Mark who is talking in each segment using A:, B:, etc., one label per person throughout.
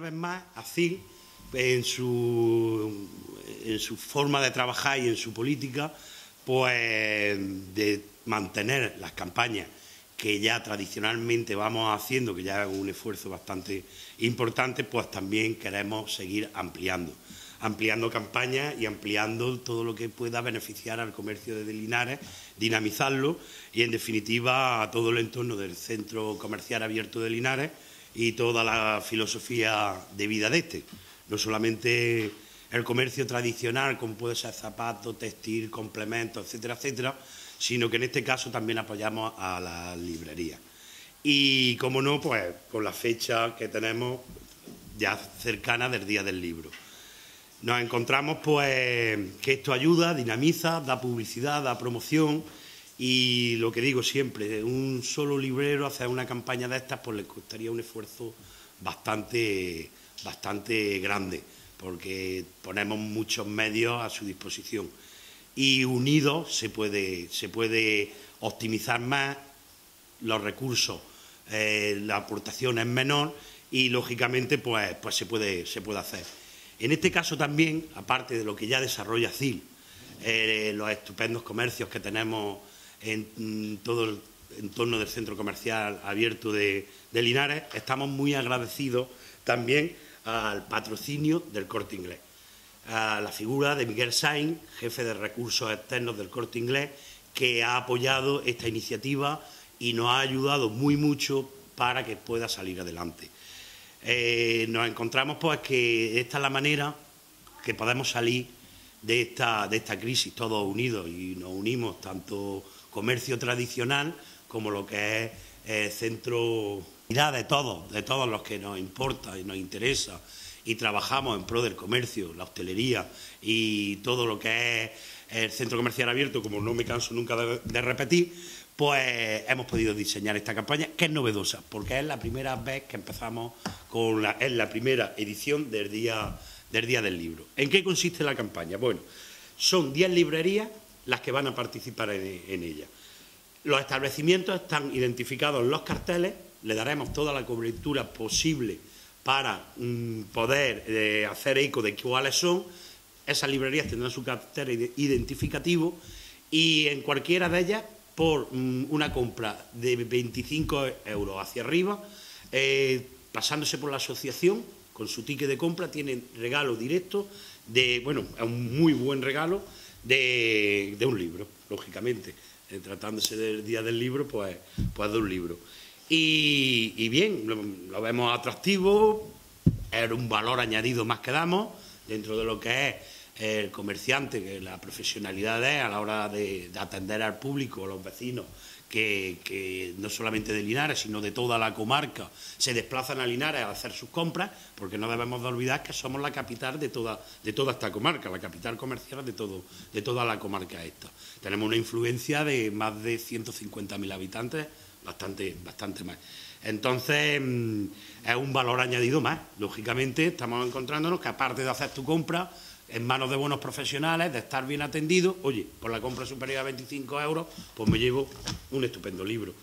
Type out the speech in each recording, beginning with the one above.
A: vez más ACIL en su, en su forma de trabajar y en su política, pues de mantener las campañas que ya tradicionalmente vamos haciendo, que ya es un esfuerzo bastante importante, pues también queremos seguir ampliando, ampliando campañas y ampliando todo lo que pueda beneficiar al comercio de Linares, dinamizarlo y, en definitiva, a todo el entorno del centro comercial abierto de Linares y toda la filosofía de vida de este. No solamente el comercio tradicional, como puede ser zapatos, textil, complementos, etcétera, etcétera, sino que en este caso también apoyamos a la librería. Y, como no, pues con la fecha que tenemos ya cercana del Día del Libro. Nos encontramos pues que esto ayuda, dinamiza, da publicidad, da promoción y lo que digo siempre, un solo librero hacer una campaña de estas pues le costaría un esfuerzo bastante, bastante grande porque ponemos muchos medios a su disposición y unidos se puede, se puede optimizar más los recursos, eh, la aportación es menor y lógicamente pues, pues se, puede, se puede hacer. En este caso también, aparte de lo que ya desarrolla CIL, eh, los estupendos comercios que tenemos en mm, todo el entorno del centro comercial abierto de, de Linares, estamos muy agradecidos también al patrocinio del corte inglés a la figura de Miguel Sainz, jefe de recursos externos del Corte Inglés, que ha apoyado esta iniciativa y nos ha ayudado muy mucho para que pueda salir adelante. Eh, nos encontramos pues que esta es la manera que podemos salir de esta, de esta crisis todos unidos y nos unimos tanto comercio tradicional como lo que es el centro de todos, de todos los que nos importa y nos interesa y trabajamos en pro del comercio, la hostelería y todo lo que es el centro comercial abierto, como no me canso nunca de, repetir, pues hemos podido diseñar esta campaña que es novedosa, porque es la primera vez que empezamos con la, es la primera edición del día, del día del libro. ¿En qué consiste la campaña? Bueno, son 10 librerías las que van a participar en, ella. Los establecimientos están identificados en los carteles, le daremos toda la cobertura posible para mm, poder eh, hacer eco de cuáles son. Esas librerías tendrán su carácter identificativo y en cualquiera de ellas, por mm, una compra de 25 euros hacia arriba, eh, pasándose por la asociación, con su ticket de compra, tienen regalo directo de, bueno, un muy buen regalo de, un libro, lógicamente. Eh, tratándose del día del libro, pues, pues de un libro. Y, bien, lo, vemos atractivo, es un valor añadido más que damos dentro de lo que es el comerciante, que la profesionalidad es a la hora de, atender al público, a los vecinos, que, no solamente de Linares, sino de toda la comarca, se desplazan a Linares a hacer sus compras, porque no debemos de olvidar que somos la capital de toda, de toda esta comarca, la capital comercial de, todo, de toda la comarca esta. Tenemos una influencia de más de 150.000 habitantes bastante, bastante más. Entonces, mm, es un valor añadido más. Lógicamente, estamos encontrándonos que aparte de hacer tu compra en manos de buenos profesionales, de estar bien atendido, oye, por la compra superior a 25 euros, pues me llevo un estupendo libro.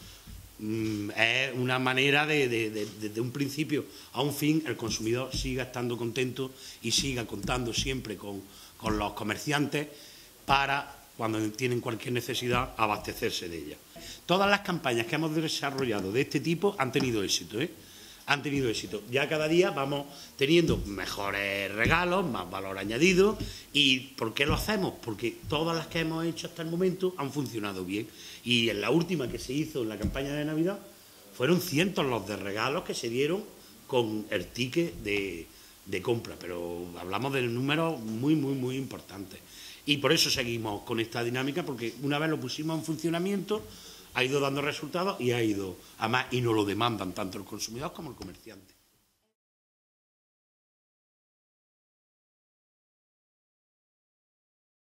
A: Mm, es una manera de, desde un principio a un fin, el consumidor siga estando contento y siga contando siempre con, con los comerciantes para cuando tienen cualquier necesidad, abastecerse de ella. Todas las campañas que hemos desarrollado de este tipo han tenido éxito, ¿eh? Han tenido éxito. Ya cada día vamos teniendo mejores regalos, más valor añadido. ¿Y por qué lo hacemos? Porque todas las que hemos hecho hasta el momento han funcionado bien. Y en la última que se hizo en la campaña de Navidad, fueron cientos los de regalos que se dieron con el ticket de, de compra. Pero hablamos de números muy, muy, muy importantes. Y por eso seguimos con esta dinámica, porque una vez lo pusimos en funcionamiento, ha ido dando resultados y ha ido, además, y nos lo demandan tanto el consumidor como el comerciante.